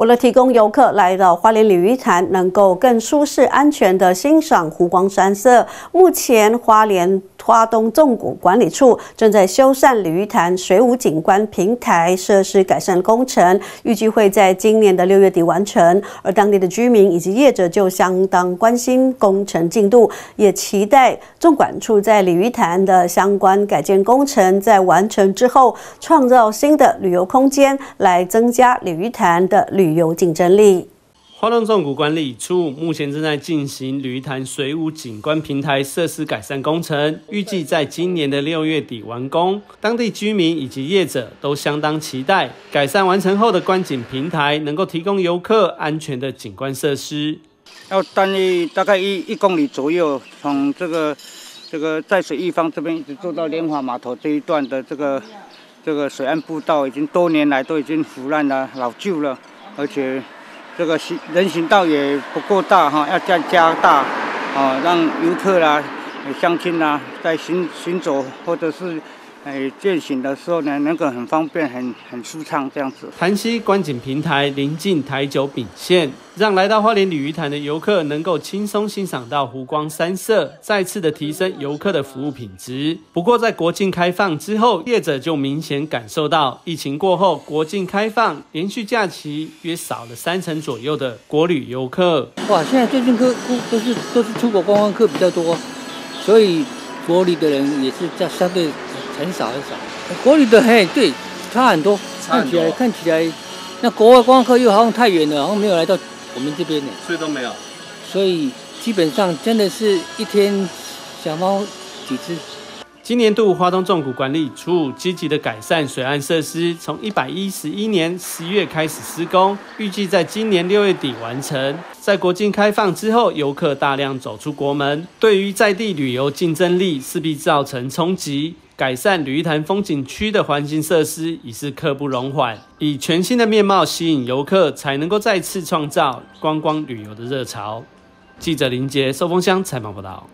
为了提供游客来到花莲鲤鱼潭能够更舒适、安全的欣赏湖光山色，目前花莲花东纵谷管理处正在修缮鲤鱼潭水舞景观平台设施改善工程，预计会在今年的六月底完成。而当地的居民以及业者就相当关心工程进度，也期待纵管处在鲤鱼潭的相关改建工程在完成之后，创造新的旅游空间，来增加鲤鱼潭的旅。旅游竞争力。花东纵谷管理处目前正在进行鲤鱼潭水舞景观平台设施改善工程，预计在今年的六月底完工。当地居民以及业者都相当期待改善完成后的观景平台能够提供游客安全的景观设施。要单一大概一一公里左右，从这个这个在水一方这边一直做到莲花码头这一段的这个这个水岸步道，已经多年来都已经腐烂了、老旧了。而且，这个行人行道也不够大哈，要再加大，啊，让游客啦、乡亲啦在行行走或者是。哎，践行的时候呢，能够很方便、很很舒畅这样子。潭溪观景平台临近台九丙线，让来到花莲鲤鱼潭的游客能够轻松欣赏到湖光山色，再次的提升游客的服务品质。不过，在国境开放之后，业者就明显感受到，疫情过后，国境开放，连续假期约少了三成左右的国旅游客。哇，现在最近客都是都是出国观光客比较多，所以国旅的人也是在相对。很少很少，国旅的嘿，对，差很多。看起来看起来，那国外观光客又好像太远了，好像没有来到我们这边呢。所以都没有。所以基本上真的是一天小猫几只。今年度花东纵谷管理处积极的改善水岸设施，从一百一十一年十月开始施工，预计在今年六月底完成。在国境开放之后，游客大量走出国门，对于在地旅游竞争力势必造成冲击。改善旅潭风景区的环境设施已是刻不容缓，以全新的面貌吸引游客，才能够再次创造观光旅游的热潮。记者林杰寿丰乡采访报道。